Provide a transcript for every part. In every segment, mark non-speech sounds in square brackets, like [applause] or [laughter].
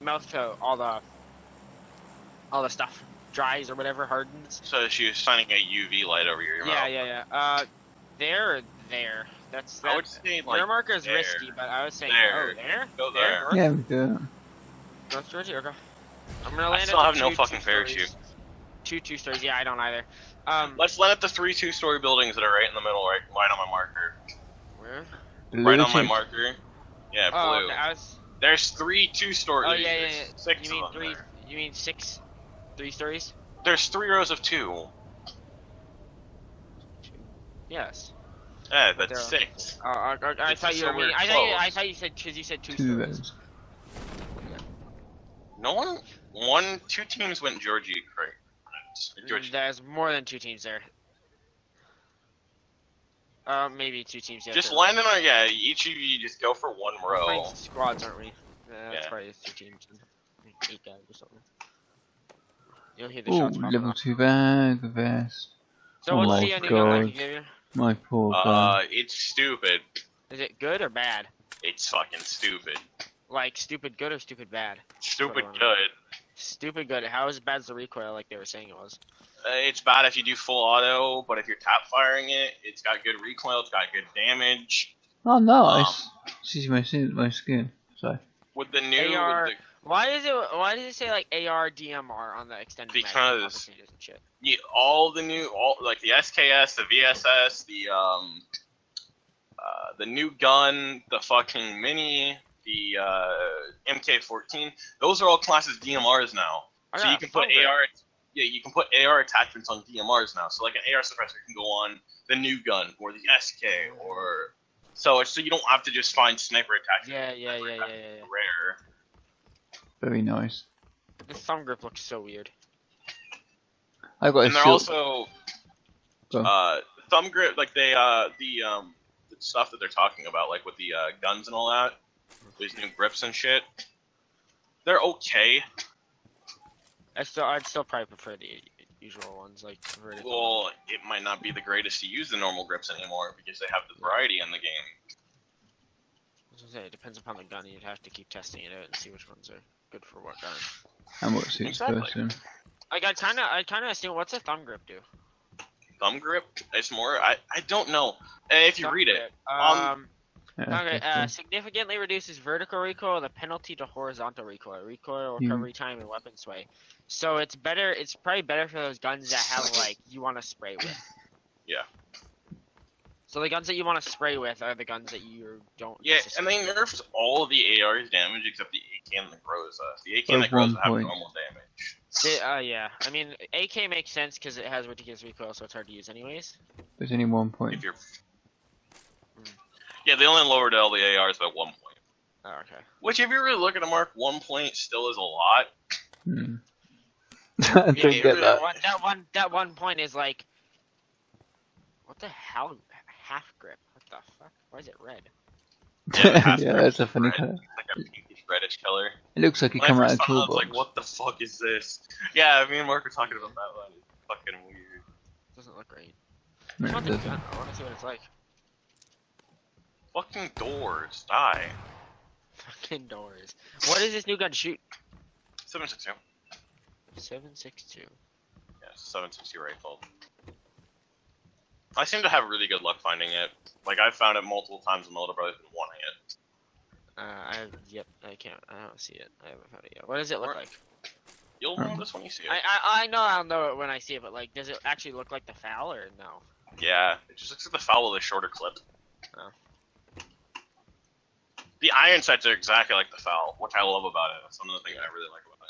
mouth to all the all the stuff dries or whatever hardens. So she was shining a UV light over your Yeah, mouth. yeah, yeah. Uh, there or there. That's I would that's say like your marker is there. risky, but I was saying There. oh there. Go There, there. North, Yeah, we do it. North Georgia. Okay. I'm gonna land. I still have the no fucking two-stories. parachute. Two two stories. Yeah, I don't either. Um, Let's land at the three two-story buildings that are right in the middle, right, right on my marker. where? Right on my marker. Yeah, blue. Oh, okay, I was. There's three two-story. Oh yeah, yeah, yeah. Six you mean three? there. You mean six? Three stories? There's three rows of two. Yes. Yeah, There. that's six. Uh, uh, uh, I thought you were. somewhere Meaning, I thought you. I thought you said because you said two, Two stories. rows. No one, one, two teams went Georgie, right? Georgie. There's more than two teams there. Uh, maybe two teams. Yeah, Just so- land in our yeah. Each of you just go for one We're row. squads, aren't we? Uh, that's Yeah. probably two teams. Like Eight guys or something. You'll hear the Oh, shots. level off. 2 bag vest. So oh what's my the uh, new gun like, God. My poor Uh, guy. it's stupid. Is it good or bad? It's fucking stupid. Like stupid good or stupid bad? Stupid Whatever. good. Stupid good. How is it bad as the recoil like they were saying it was? Uh, it's bad if you do full auto, but if you're tap firing it, it's got good recoil, it's got good damage. Oh, no! um, See my, skin- my skin. So, With the new, with the, Why is it? Why does it say like AR DMR on the extended Because- and shit? yeah, all the new, all like the SKS, the VSS, the um, uh, the new gun, the fucking mini, the uh, MK14. Those are all classes DMRs now. I So you can put phone grip. AR, yeah, you can put AR attachments on DMRs now. So like an AR suppressor can go on the new gun or the SK or so so you don't have to just find sniper attachments. Yeah, yeah, yeah, yeah, yeah. yeah. Rare. very nice. The thumb grip looks so weird. I got a And they're silk. also Go. uh, thumb grip, like they uh the um the stuff that they're talking about, like with the uh, guns and all that. These new grips and shit. They're okay. I still, I'd still probably prefer the usual ones, like vertical. Well, it might not be the greatest to use the normal grips anymore because they have the variety in the game. I was gonna say, it depends upon the gun. You'd have to keep testing it out and see which ones are good for what gun. and what suits Exactly. person. Like I kind of, I kind of assume what's a thumb grip do? Thumb grip, it's more. I I don't know. Eh, If you Thumb read it, um, Um, Yeah, okay, okay. uh, significantly reduces vertical recoil, and the penalty to horizontal recoil, recoil Hmm. recovery time, and weapon sway. So it's better. It's probably better for those guns that have like you want to spray with. [coughs] Yeah. So the guns that you want to spray with are the guns that you don't. yeah, and they necessarily- nerfed all of the AR's damage except the AK and the Groza. The AK and Like the Groza one have normal damage. They- uh, yeah. I mean, AK makes sense because it has ridiculous recoil, so it's hard to use anyways. There's only one point. If you're, yeah, they only lowered all the ARs by one point. Oh, okay. Which, if you really look at a mark, one point still is a lot. Hmm. [laughs] I don't Yeah, get that that. one, that one, that one point is like, what the hell? Half grip. What the fuck? Why is it red? Yeah, [laughs] yeah, that's a funny red. colour. It's like a pinkish reddish color. It looks like it When come out of saw it, I was toolbox. like, what the fuck is this? Yeah, me and Mark were talking about that one. It's fucking weird. Doesn't look right. No, I it want the doesn't. gun. I want to see what it's like. Fucking doors, die. Fucking doors. What does this new gun shoot? 762. Seven six two. Yeah, it's a 760 rifle. I seem to have really good luck finding it. Like, I've found it multiple times in Mulder Brothers and one hit. Uh, I yep. I can't. I don't see it. I haven't found it yet. What does it look Where- like? You'll know this when you see it. I, I I know I'll know it when I see it, but like, does it actually look like the foul or no? Yeah, it just looks like the foul with a shorter clip. Oh. The iron sights are exactly like the foul, which I love about it. That's another thing I really like about it.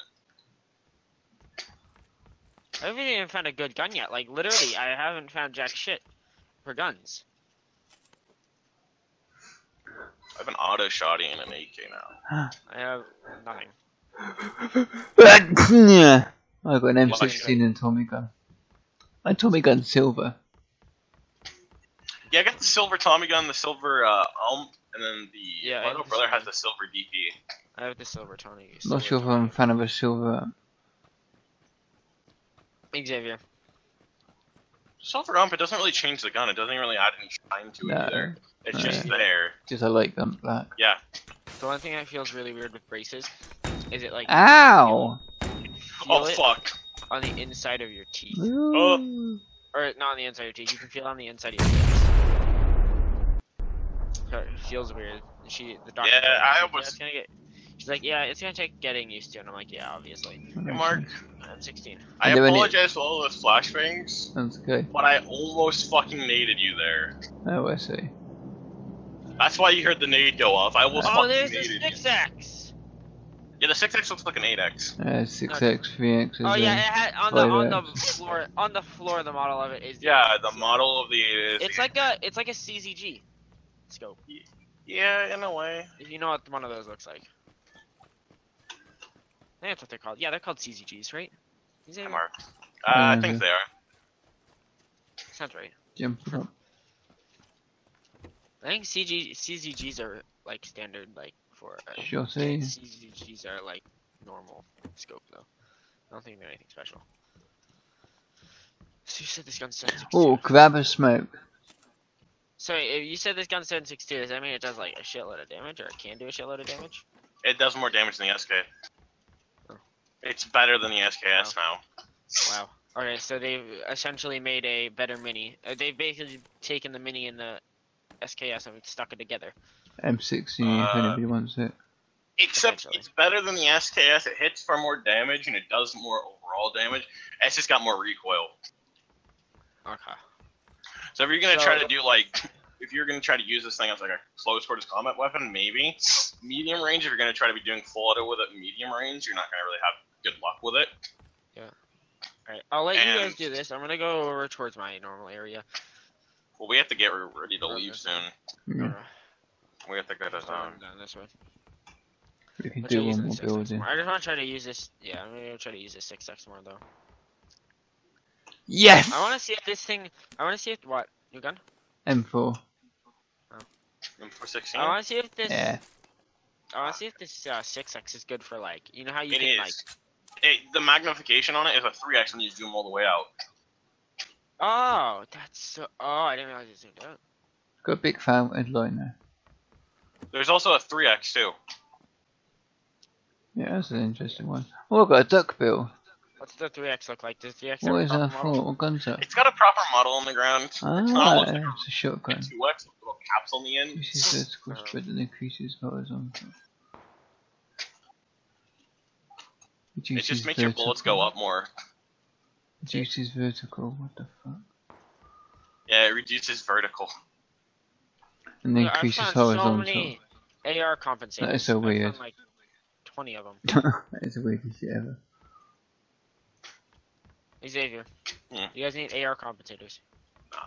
I haven't even found a good gun yet. Like literally, I haven't found jack shit for guns. I have an auto shotty and an AK now. I have nothing. [coughs] yeah. I got an M16 and Tommy gun. My Tommy gun silver. Yeah, I got the silver Tommy gun, the silver uh, ump, and then the Yeah, I my little brother has the silver DP. I have the silver Tony. Not sure if I'm a fan of a silver. Xavier. Silver ump, it doesn't really change the gun. It doesn't really add any shine to it No. either. It's No. just there. Just I like them black. Yeah. The one thing that feels really weird with braces is Is it like Ow! Oh, feel Oh it fuck! on the inside of your teeth, Ooh. Oh. or not on the inside of your teeth? You can feel it on the inside of your lips. So It feels weird. She, the doctor. Yeah, told I she's like, was- "It's gonna get. She's like, yeah, it's gonna take getting used to, and I'm like, yeah, obviously. Hey, Mark, I'm 16. I And then when it- apologize for all those flashbangs, That's good. but I almost fucking naded you there. Oh, I see. That's why you heard the nade go off. I almost Oh, fucking there's the naded you. 6X. Yeah, the 6X looks like an 8X. Uh, 6x, 3x is Oh yeah, it uh, had on the on the floor on the floor. The model of it is. Yeah, the model of the is. It's like a it's like a CZG scope. Yeah, in a way. You know what one of those looks like. I think that's what they're called. Yeah, they're called CZGs, right? Is it? Hey, Mark. Uh, I think Mhm. they are. Sounds right. jump up. I think CG CZGs are like standard, like for uh, Shotty. CZGs are like normal scope though. I don't think they're anything special. So you said this gun's 762. Oh, grab a smoke. So if you said this gun's 762, does that mean it does like a shitload of damage, or it can do a shitload of damage? It does more damage than the SK. Oh. It's better than the SKS now. Wow. Okay, so they've essentially made a better mini. Uh, they've basically taken the mini and the SKS and stuck it together. M60 if Uh, anybody wants it. Except it's better than the SKS. It hits for more damage and it does more overall damage. It's just got more recoil. Okay. So if you're gonna try to do like, [coughs] if you're gonna try to use this thing as like a close quarters combat weapon, maybe medium range. If you're gonna try to be doing full auto with it, medium range, you're not gonna really have good luck with it. Yeah. Alright, I'll let you guys do this. I'm gonna go over towards my normal area. Well, we have to get re- ready to leave soon. Yeah, Uh, We have to go to so down this way. we can do using one more building. I just want to try to use this. Yeah, I'm gonna try to use this 6x more though. Yes! I want to see if this thing. I want to see if what new gun. M4. for 16. I want to see if this. Yeah. I want to see if this uh, 6x is good for like you know how you It can is. like. It, the magnification on it is a 3x when you zoom all the way out. Oh, that's so. Oh, I didn't realize it zoomed out. Got a big fan headliner. There's also a 3x too. Yeah, that's an interesting one. Oh, I've got a duck bill. What's the 3x look like? Does 3x have What a proper that model? for? What gun's that? It's got a proper model on the ground. It's not Ah, like it's a shotgun. 2x with little caps on the end. Increases vertical spread and increases horizontal. It just makes your bullets go up more. Reduces vertical. What the fuck? Yeah, it reduces vertical. And Dude, I've increases found so horizontal. many AR compensators. That is so I've weird. Found like 20 of them. [laughs] that is the weirdest shit ever. Xavier, Hmm. you guys need AR compensators. Nah.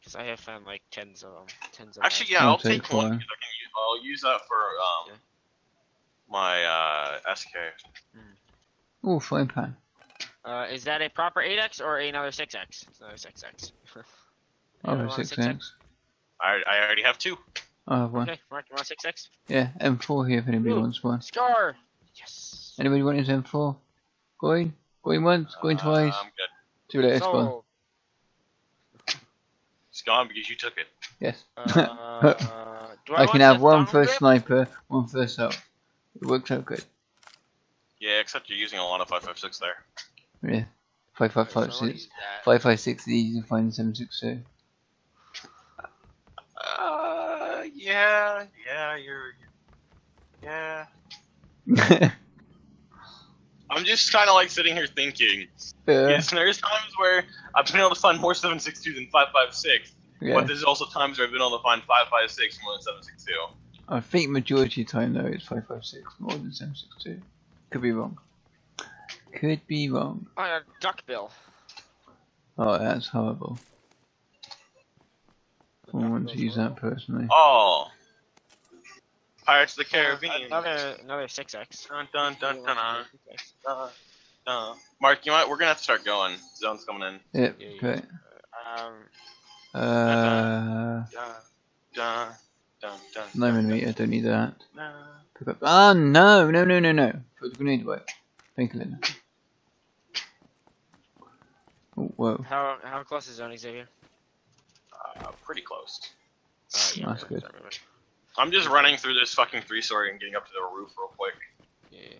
Because I have found like tens of them. Tens of Actually, them. yeah, I'll I'll take take one. one. I can use, I'll use that for um Yeah. my uh, SK. Oh, frying pan. Uh, is that a proper 8x or another 6x? It's another 6x. I have Anyone a want a 6x. I, I already have two. I have one. Okay, Mark, you want 6x? Yeah, M4 here if anybody Ooh. wants one. Scar! Yes! Anybody want his M4? Going? Going once? Going Uh, twice? I'm good. Too late, it's gone. It's gone because you took it. Yes. Uh, [laughs] I, I can have the one thumb for grip? sniper, one first for assault. It works out good. Yeah, except you're using a lot of 556 there. Yeah. So I 5556. wanna use that. 556 is easy to find 762. Uh, yeah, yeah, you're, yeah. [laughs] I'm just kind of like sitting here thinking. Yes, there's times where I've been able to find more 762 than 556, yeah. but there's also times where I've been able to find 556 more than 762. I think majority of the time though it's 556 more than 762. Could be wrong. Could be wrong. Oh, yeah, duckbill. Oh, that's horrible. I want to use that personally. Oh. Pirates of the Uh, Caribbean. Another, another 6x. Dun dun dun dun dun. 6x. dun, dun. Mark, you might. We're gonna have to start going. Zone's coming in. Yep, Yeah, yeah. great. Um, Uh, Dun dun dun dun. 9 millimeter, don't need that. dun. Pick up. Ah, no, no, no, no, no. Put the grenade away. Painkiller. Oh, whoa. how how close is zone Xavier? Uh, pretty close. Uh, yeah, That's right, good. I'm just running through this fucking three story and getting up to the roof real quick. Yeah.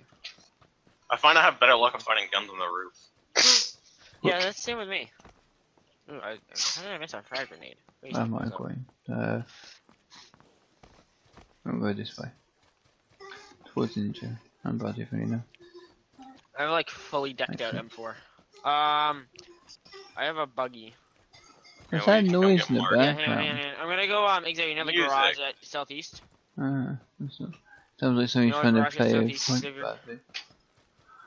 I find I have better luck of finding guns on the roof. [laughs] Yeah, that's [laughs] the same with me. Ooh, I, how did I miss a frag grenade? I'm I what's up? going? Uh, I'll go this way. Towards Ninja. I'm about you now. I have like fully decked out Okay. M4. Um, I have a buggy. What's Yeah, that we can go noise in the Mark. Yeah, hang on, hang on, background? hang on. I'm gonna go um Xavier, you know the Music. garage at southeast. Ah, that's. Sounds like somebody's trying to play a point Xavier? badly.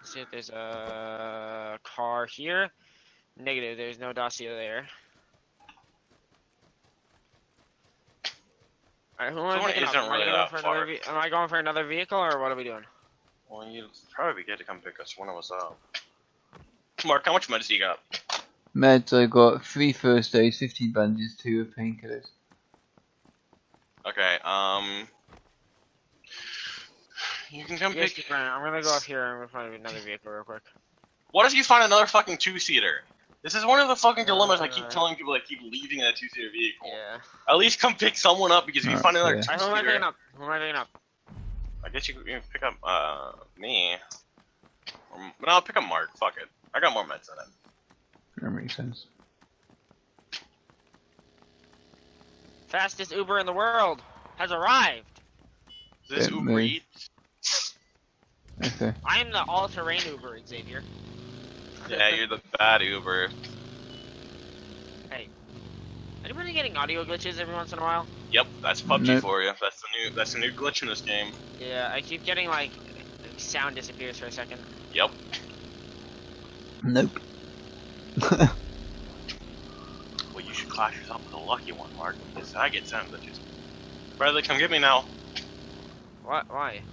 See if there's a car here. Negative, there's no Dacia there. Alright, who am I Someone picking up? isn't Am I really going for another far. Am I going for another vehicle or what are we doing? Well, you'd probably be good to come pick us one of us up. Mark, how much money do you got? Meds, I got three first aids, 15 bandages, two of painkillers. Okay, um. You can come You guys pick. keep running. I'm gonna go up here and I'm gonna find another vehicle real quick. What if you find another fucking two seater? This is one of the fucking dilemmas I keep Uh, telling people that keep leaving that two seater vehicle. Yeah. At least come pick someone up because if you find another Okay. two Alright, who am I picking up? Who am I picking up? I guess you can pick up uh me. Or, no, I'll pick up Mark. Fuck it. I got more meds than him. That makes sense. Fastest Uber in the world has arrived. Is this Get Uber me. Eats? Okay. I am the all-terrain Uber, Xavier. Yeah, you're the bad Uber. Hey, anybody getting audio glitches every once in a while? Yep, that's PUBG Nope. for you. That's the new that's the new glitch in this game. Yeah, I keep getting like sound disappears for a second. Yep. Nope. [laughs] Well, you should clash yourself with a lucky one, Mark, because I get sound glitches. Bradley, come get me now. What? Why?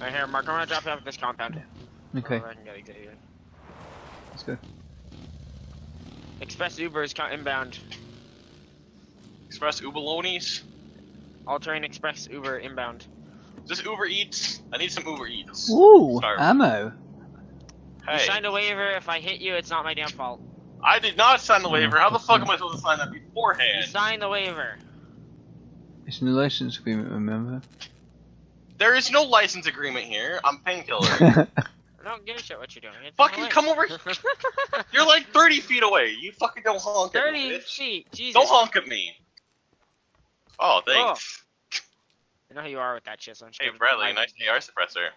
Right here, Mark. I'm gonna drop you off at this compound. okay, So I can get Xavier. let's go. Express Uber is co- inbound. Express Ubalonis. All-terrain Express Uber inbound. Is this Uber Eats? I need some Uber Eats. Ooh, Sorry. ammo. You signed a waiver. If I hit you, it's not my damn fault. I did not sign the waiver. How the fuck am I supposed to sign that beforehand? You signed the waiver. It's in the license agreement, remember? There is no license agreement here. I'm painkiller. [laughs] I don't give a shit what you're doing. It's Fucking my come over life. [laughs] You're like 30 feet away. You fucking don't honk at me. 30 feet. Jesus. Don't honk at me. Oh, thanks. Oh. I know how you are with that shit. So I'm just Hey, Bradley, nice AR suppressor.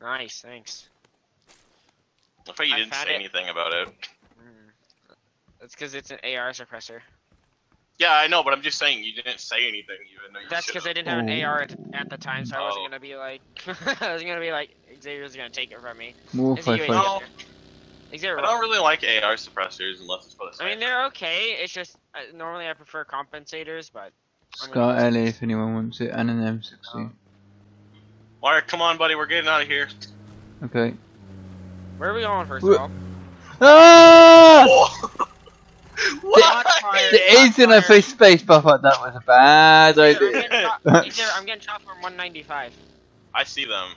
Nice, thanks. I thought you I didn't say it. anything about it. Mm. That's because it's an AR suppressor. Yeah, I know, but I'm just saying you didn't say anything, even though you That's because I didn't have an Oh. AR at, at the time, so I wasn't Oh. gonna be like, [laughs] I wasn't gonna be like, Xavier's gonna take it from me. More Is he five. No. there? Xavier, I don't really like AR suppressors unless it's for the I mean, they're okay. It's just uh, normally I prefer compensators, but Scar LA if anyone wants it, and an M60. Mark, come on, buddy, we're getting out of here. Okay. Where are we going first Wh- of all? Ah! [laughs] what? Not fired. The instant I pressed space buff up, that was a bad Xavier, I'm idea. getting shot- Xavier, [laughs] I'm getting shot from 195. I see them.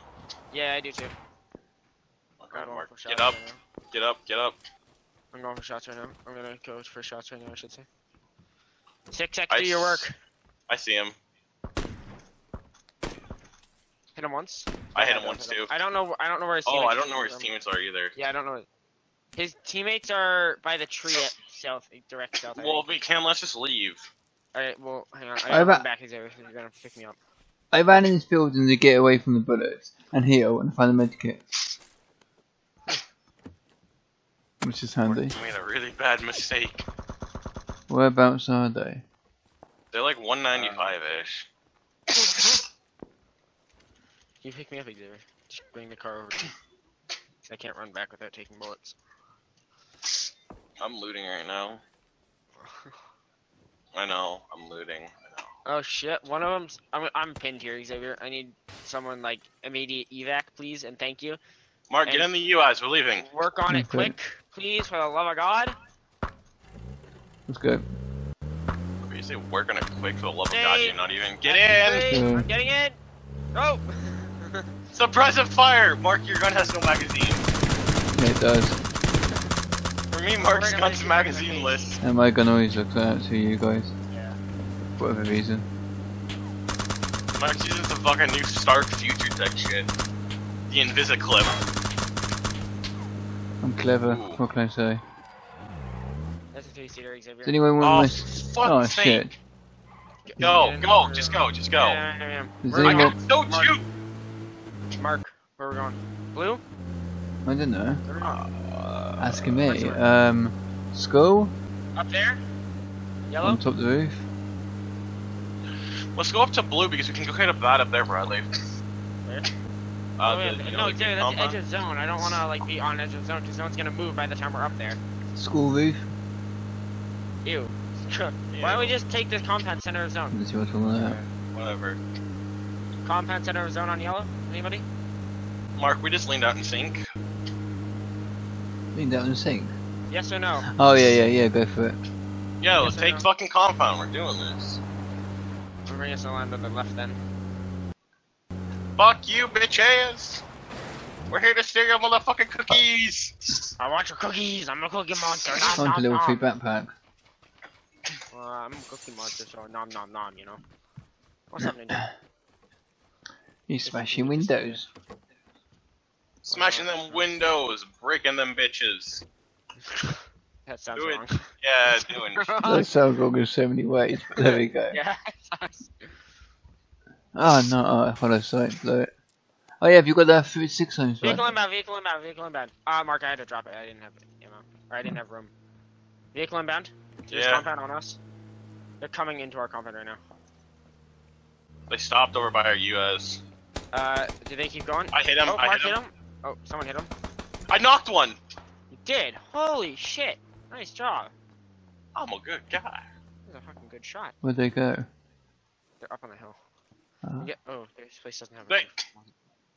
Yeah, I do too. I'm God, going Mark, get up, right get up, get up. I'm going for shots right now. I'm gonna go for shots right now. I should say. Six X, I do your work. I see him. Hit him once. I hit him once hit too. I don't know. I don't know where his. Oh, teammates I don't know where his teammates are either. Yeah, I don't know. His teammates are by the tree [laughs] at south, direct south. I Well, if we can, let's just leave. Alright, well, hang on. I I gotta ba- back. Xavier. You're gonna pick me up. I ran in this building to get away from the bullets and heal and find the medkit. [laughs] Which is handy. We made a really bad mistake. Whereabouts are they? They're like 195-ish. [laughs] Can you pick me up, Xavier? Just bring the car over to me. 'Cause I can't run back without taking bullets. I'm looting right now. I know, I'm looting. I know. Oh shit! One of them's. I'm, I'm pinned here, Xavier. I need someone like immediate evac, please, and thank you. Mark, get in the UIs. We're leaving. Work on it quick, please, for the love of God. Let's go. You say work on it quick for the love of God. You're not even. Get Hey, in. I'm getting in. Oh. [laughs] Suppressive fire. Mark, your gun has no magazine. It does. For me, Mark's gun's shoot magazine him. list. And my gun always looks out to you guys. yeah. For whatever reason. Mark's using some fucking new Stark Future Tech shit. the Invisiclip. I'm clever. Ooh. What can I say? That's a three-seater, Xavier. Does anyone Oh, want my... fuck Oh sake. shit. Go, go, just go, just go. Yeah, yeah, yeah, yeah. Does Where I are we anyone- got going? no Mark. Shoot. Mark, where are we going? Blue? I don't know. Where are we going? Uh, Asking me. Um, school? Up there? Yellow? On top of the roof? let's go up to blue because we can go kind of that up there, Bradley. Where? Uh, oh, the- you know, no, the dude, that's compound? edge of zone. I don't want to like be on edge of zone because no one's gonna move by the time we're up there. School roof? Ew. [laughs] Why don't we just take this compound center of zone? Let's see what's wrong with that. Whatever. Compound center of zone on yellow? Anybody? Mark, we just leaned out in sync. Lean down and sink. Yes or no? Oh yeah, yeah, yeah, go for it. Yeah, Yes let's take no? fucking compound. We're doing this. We'll bring us a line to the left then. Fuck you, bitch ass. We're here to steal your motherfucking cookies. I want your cookies. I'm a cookie monster. Nom, On to nom, level nom. 3 backpack. Uh, I'm a cookie monster, so nom nom nom. You know. What's happening? dude? [clears throat] You smashing windows. Smashing them windows, breaking them bitches. [laughs] That sounds Do wrong. Yeah, doing. [laughs] That sounds wrong in so many ways, but [laughs] there we go. yeah. it sounds- Oh no, oh, follow sight, blow it. Oh yeah, have you got that 36 times vehicle inbound. Vehicle inbound. Vehicle inbound. Ah, Mark, I had to drop it. I didn't have ammo. Or I didn't have room. Vehicle inbound. There's Yeah. compound on us. They're coming into our compound right now. They stopped over by our UAZ. Uh, do they keep going? I hit him. Oh, I Mark hit hit him. him. Oh, someone hit him. I knocked one. You did. Holy shit. Nice job. I'm a good guy. That was a fucking good shot. Where'd they go? They're up on the hill. Oh. Yeah. Oh, this place doesn't have. a They-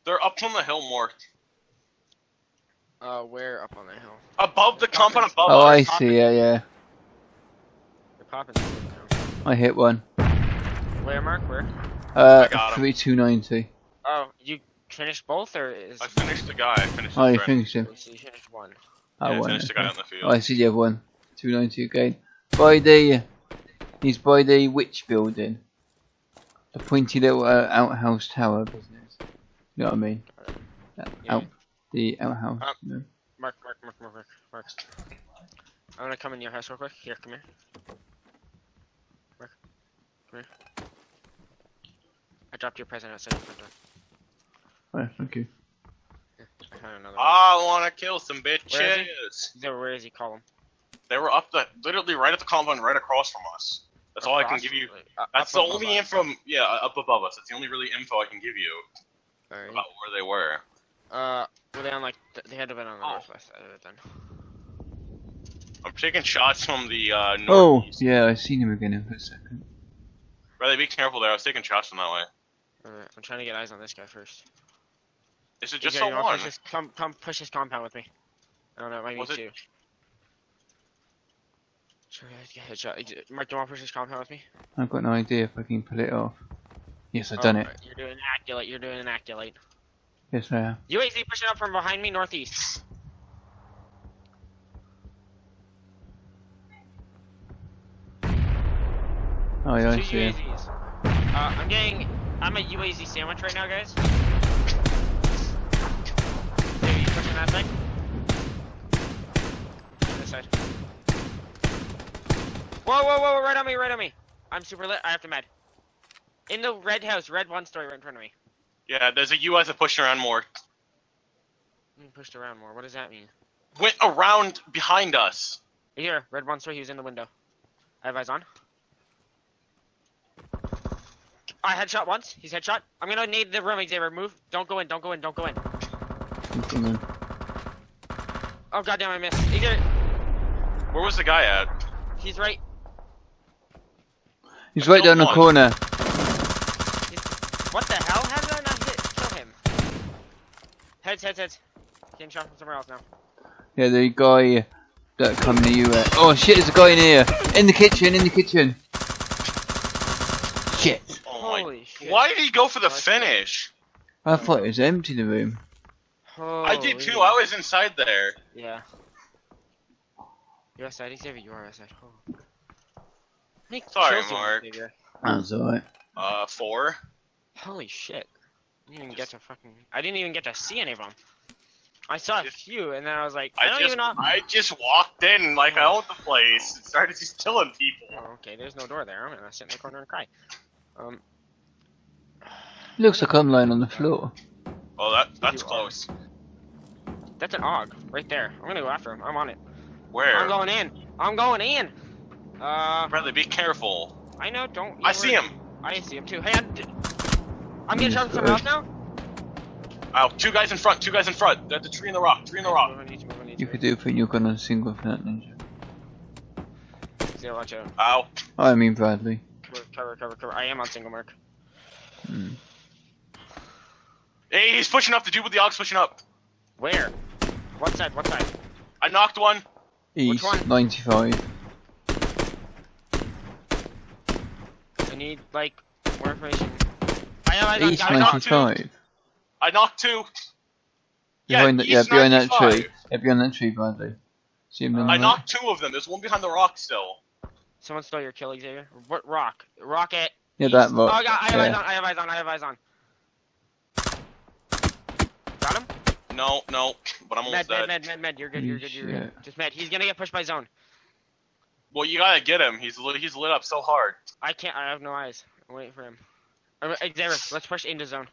They're up on the hill more. Uh, where up on the hill? Above the compound above Oh, us. I see, yeah, yeah. They're popping. I hit one. Where, Mark? Where? Uh, I got him. 3290. Oh, you finished both, or is? I finished the guy. I finished Oh, you friend. finished him. So you finished one. I Yeah, I won. finished the guy okay. on the field. Oh, I see the other one. 290 again. By the. He's by the witch building. The pointy little uh, outhouse tower business. You know what I mean? That Yeah. Out, the outhouse. Uh, you know. Mark, Mark, Mark, Mark, Mark, Mark. I'm gonna come in your house real quick. Here, come here. Mark, come here. I dropped your present outside your front door. Oh, thank you. I found another one. I want to kill some bitches. is There, where is he? Call him. They were up the, literally right at the compound, right across from us. That's all I can give you. from- uh, That's the above only us. info. Yeah, up above us. That's the only really info I can give you Alright. about where they were. Uh, were they on like? th- They had to have been on the Oh. northwest side of it then. I'm taking shots from the uh, Oh, yeah, I seen him again in for a second. Brother, be careful there. I was taking shots from that way. Alright, I'm trying to get eyes on this guy first. Is it just EJ, a one? Push this, come, come, push this compound with me. I don't know, it might Was be it- two. Sure, I get headshot. Mark, do you want to push this compound with me? I've got no idea if I can pull it off. Yes, I've done Oh, it. right, You're doing an acculate. You're doing an acculate. Yes, I am. UAZ pushing up from behind me, northeast. Oh, yeah, I see him. UAZs. Uh, I'm getting. I'm a UAZ sandwich right now, guys. Maybe you that thing. This side. Whoa, whoa, whoa! Right on me! Right on me! I'm super lit. I have to med. In the red house, red one story right in front of me. Yeah, there's a UAZ that pushed around more. Mm, Pushed around more. What does that mean? Went around behind us. Here, red one story. He was in the window. I have eyes on. I headshot once. He's headshot. I'm gonna need the room. Xavier, move. Don't go in. Don't go in. Don't go in. I'm coming. Oh goddamn! I missed. Xavier, Where was the guy at? he's right. He's I right down killed the one. corner. What the hell? How did I not hit? Kill him. Heads, heads, heads. Getting shot from somewhere else now. Yeah, the guy that come to you. Uh, oh shit, there's a guy in here. In the kitchen, in the kitchen. Shit. Oh my. Holy shit. Why did he go for the finish? I thought it was empty, the room. I did too. I was inside there. Yeah. You're outside, Xavier. You are outside. Oh. How many Sorry, kills Mark. Xavier? That's alright. Uh, four. Holy shit. didn't even get to fucking. I didn't even get to see any of them. I saw a Just- few, and then I was like, I, I don't just even know. I just walked in like I owned the place and started just killing people. Oh, okay, there's no door there. I'm gonna sit in the corner and cry. Um, Looks like I'm lying on the floor. Oh, that that's close. are. Close. that's an AUG right there. I'm gonna go after him. I'm on it. Where? I'm going in. I'm going in. Uh, Bradley, be careful. I know. Don't. I see him. I see him too. Hey, I'm, I'm getting Jesus shot from someone else now. Oh, two guys in front. Two guys in front. They're at the tree in the rock. Tree in the rock. Move, I move, I need to You could do think you're gonna single for that ninja. Zero, watch out. Ow. I mean Bradley. Cover, cover, cover, cover. I am on single mark. Hmm. Hey, he's pushing up. The dude with the AUG's pushing up. Where? What side? What side? I knocked one. East one? 95. I need like more information. I have eyes on East guy. knocked 95. I knocked two. Yeah, Behind that, yeah, East behind that tree. Yeah, behind that tree, Bradley. See him on the I right? knocked two of them. There's one behind the rock still. Someone stole your kill, Xavier. What rock? Rocket. Yeah, that East. rock. Oh, I, got, I have eyes on. I have eyes on. I have eyes on. Got him. No, no, but I'm almost Med, dead. med, med, med, med. You're good. You're good. You're good. Just med. He's gonna get pushed by zone. Well, you gotta get him. He's lit, he's lit up so hard. I can't. I have no eyes. I'm waiting for him. Xavier, let's push into zone.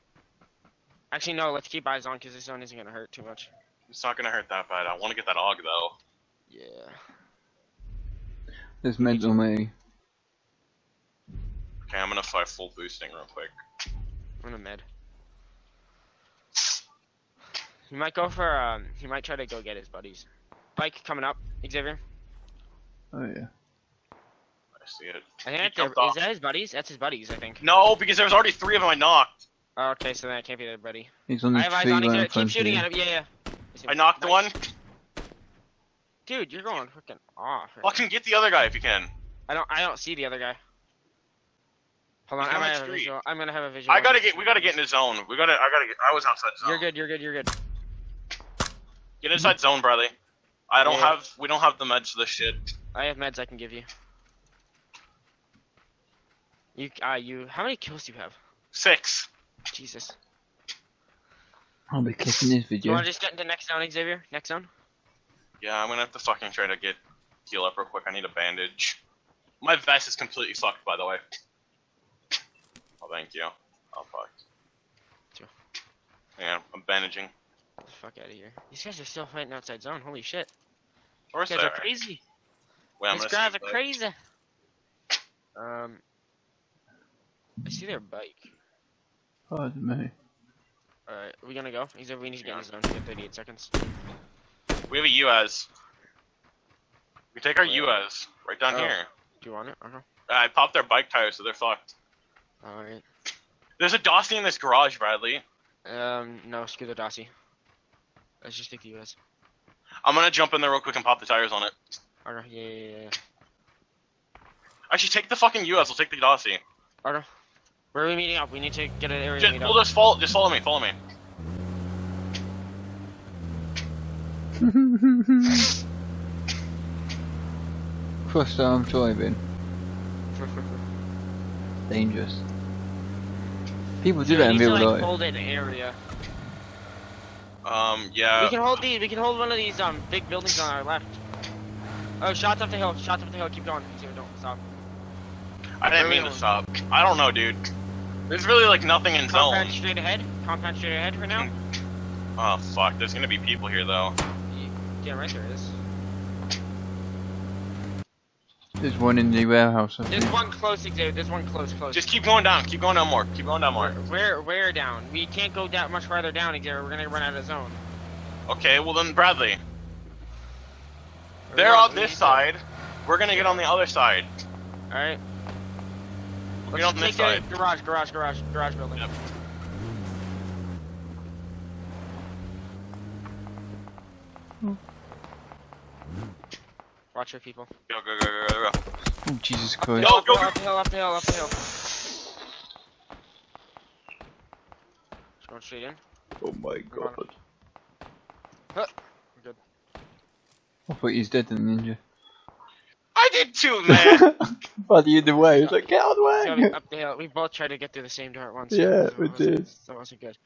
Actually, no. Let's keep eyes on because this zone isn't gonna hurt too much. It's not gonna hurt that bad. I want to get that AUG though. Yeah. This meds on me. Okay, I'm gonna fire full boosting real quick. I'm gonna med. He might go for. Um. He might try to go get his buddies. Bike coming up, Xavier. Oh yeah. I see it. I think He that's their, is that his buddies? That's his buddies, I think. No, because there was already three of them I knocked. Oh, okay, so then it can't be their buddy. He's on I the have eyes on right Xavier. in front Keep shooting at him. Yeah, yeah. I knocked Nice. one. Dude, you're going freaking off. right Fucking get the other guy if you can. I don't. I don't see the other guy. Hold on, I on might the have a street. visual. I'm gonna have a visual. I gotta get. We gotta get in the zone. We gotta. I gotta get. I was outside the zone. You're good. You're good. You're good. Get inside zone, Bradley. I don't Yeah. have. We don't have the meds for this shit. I have meds I can give you. You. Uh. You. How many kills do you have? Six. Jesus. I'll be kicking this You video. wanna just get into next zone, Xavier? Next zone. Yeah, I'm gonna have to fucking try to get heal up real quick. I need a bandage. My vest is completely fucked, by the way. Oh, thank you. Oh fuck. Sure. Yeah, I'm bandaging. Get the fuck out of here. These guys are still fighting outside zone. Holy shit. Of course These they guys are. are crazy. Wait, These guys are that. crazy. Um. I see their bike. Pardon me. Alright, are we gonna go? Xavier, we need to get in the zone. We have 38 seconds. We have a UAZ. We take our Where? UAZ right down Oh. here. Do you want it? Uh huh. I popped their bike tires, so they're fucked. Alright. There's a Dacia in this garage, Bradley. Um, no, screw the Dacia. Let's just take the UAZ. I'm gonna jump in there real quick and pop the tires on it. Okay, yeah, yeah, yeah, yeah. Actually, take the fucking UAZ. We'll take the Dacia. Okay. Where are we meeting up? We need to get an area to meet we'll up. just follow. Just follow me. Follow me. Cross arm driving. Dangerous. People do we that in need to, real like, life. hold an area. Um, yeah. we can hold these. We can hold one of these um big buildings on our left. Oh, shots up the hill. Shots up the hill. Keep going. Xavier, don't stop. I didn't mean to stop. I don't know, dude. There's really like nothing in zone. Compound straight ahead. Compound straight ahead for now. [laughs] Oh fuck. There's gonna be people here though. Yeah, right there is. There's one in the warehouse. I There's think. one close, Xavier. There's one close, close. Just keep going down. Keep going down more. Keep going down more. Where, where down? We can't go that much farther down, Xavier. We're gonna run out of zone. Okay. Well then, Bradley. Or They're on this need to- side. We're gonna get on the other side. All right. We'll Let's get on take this side. the garage, garage, garage, garage building. Yep. Hmm. Watch your people. Go go go go go. go. Oh, Jesus Christ. Go, Up go, go. up the hill, up the hill, up the hill. Just going straight in. Oh my God. god. Good. I thought he's dead, the ninja. I did too, man. Buddy in the way. He's like, get out of the gotta way. be up the hill. We both tried to get through the same door at once. Yeah, so we it did. That wasn't good.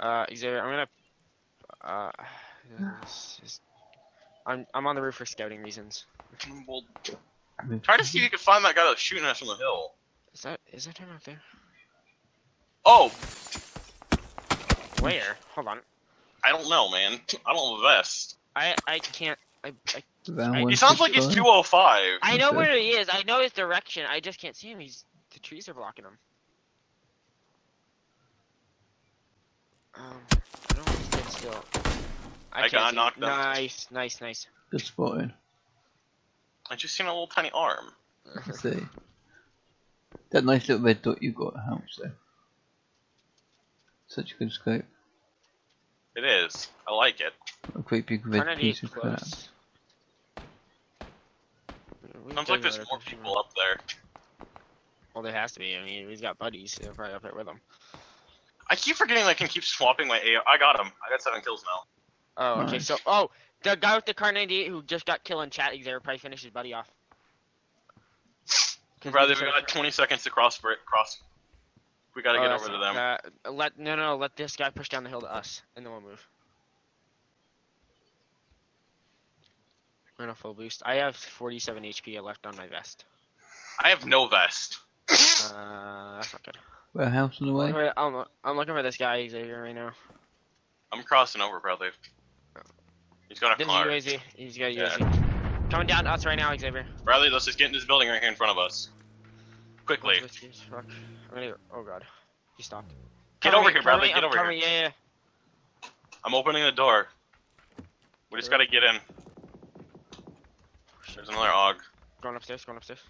Uh, Xavier, I'm gonna. Uh, [sighs] this is- I'm I'm on the roof for scouting reasons. well, try to see if you can find that guy that's shooting us from the hill. Is that is that him up there? Oh, Where? Hold on. I don't know, man. I don't have a vest. I I can't. I I, Van He He sounds like he's 205. I know where he is. I know his direction. I just can't see him. He's the trees are blocking him. Um, I don't want to stand still. I can't got knocked out. Nice, nice, nice. five. Good spotting. I just seen a little tiny arm. Let's see. That nice little red dot you got helps there. Such a good scope. It is. I like it. A great big red Trying piece of crap. Sounds like there's more I think. people up there. Well, there has to be. I mean, he's got buddies. They're probably up there with him. I keep forgetting I can keep swapping my AR. I got him. I got seven kills now. Oh, okay. Nice. So, oh, the guy with the Kar 98 who just got killed in chat, Xavier probably finished his buddy off. Brother, he we said- got 20 seconds to cross. Brit- Cross. We gotta Oh, get over to them. Uh, let no, no, let this guy push down the hill to us, and then we'll move. We're gonna full boost. I have 47 HP left on my vest. I have no vest. Uh, that's not good. Warehouse on the way. I'm, I'm looking for this guy Xavier right now. I'm crossing over, brother. He's got a This car. is UAZ. He's got a Yeah. UAZ. Coming down to us right now, Xavier. Bradley, let's just get in this building right here in front of us. Quickly. Fuck. I'm gonna, oh god. He stopped. Get Cover over me, here, cover Bradley. me, Get I'm over covering- here. Yeah, yeah. I'm opening the door. We just gotta get in. There's another AUG. Going upstairs, going upstairs.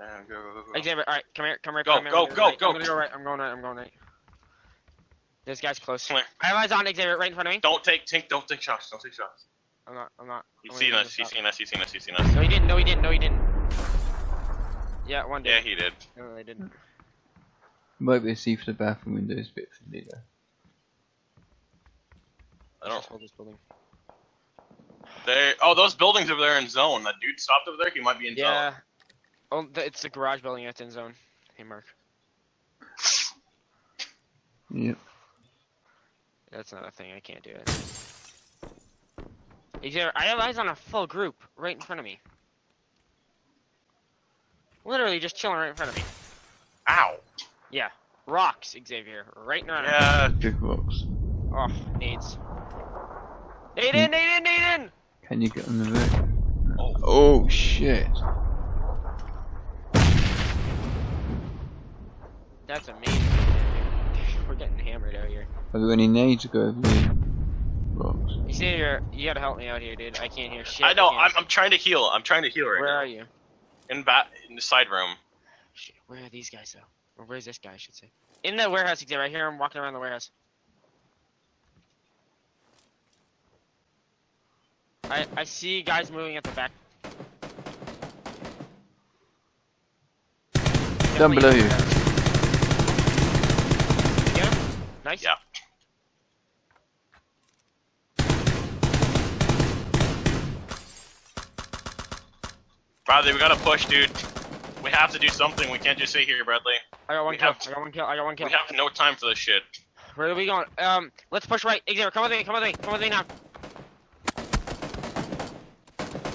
And go, go, go, go. Xavier, alright, come here, come right Go, behind me, go, I'm gonna go, right. go. I'm gonna go right, I'm going right, I'm going right. This guy's close. Come here. I have eyes on Xavier right in front of me. Don't take, take, don't take shots. Don't take shots. I'm not, I'm not. He's I'm seen gonna us. just He's stop. seen us. He's seen us. He's seen us. No, he didn't, no, he didn't, no, he didn't. Yeah, one day. Yeah, he did. No, they didn't. Might be a see for the bathroom window windows, bit fiddly though. I don't. just hold this building. They. Oh, those buildings over there in zone. That dude stopped over there. He might be in Yeah. zone. Oh, th- it's the garage building that's in zone. Hey, Mark. Yep. That's not a thing. I can't do it. Xavier, I have eyes on a full group right in front of me. Literally just chilling right in front of me. Ow. Yeah. Rocks, Xavier. Right in front of me. Yeah. Big rocks. Oh, nades. Nade in, nade in, nade in! Can you get on the roof? Oh. Oh shit. That's amazing. [laughs] We're getting hammered out here. Are there any nades to go over the rocks? Xavier, you gotta help me out here, dude. I can't hear shit. I know. can't- I'm, I'm trying to heal. I'm trying to heal right Where now. are you? In bat in the side room. Shit, where are these guys though? Or where's this guy? I should say. In the warehouse, Xavier. I hear him walking around the warehouse. I I see guys moving at the back. Down below you. warehouse. You get him? Nice. Yeah. Bradley, we gotta push, dude. We have to do something. We can't just sit here, Bradley. I got one We kill. have- I got one kill. I got one kill. We have no time for this shit. Where are we going? Um, let's push right. Xavier, come with me. Come with me. Come with me now.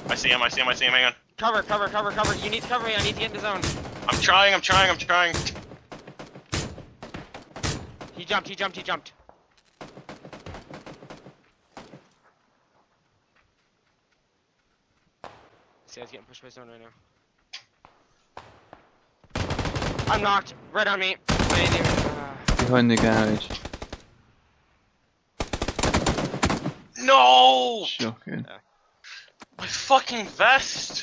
I see him. I see him. I see him. Hang on. Cover, cover, cover, cover. You need to cover me. I need to get in the zone. I'm trying. I'm trying. I'm trying. He jumped. He jumped. He jumped. See, I was getting pushed by zone right now. I'm knocked. Right on me. I didn't even- uh, Behind the garage. No! Shocking. My fucking vest.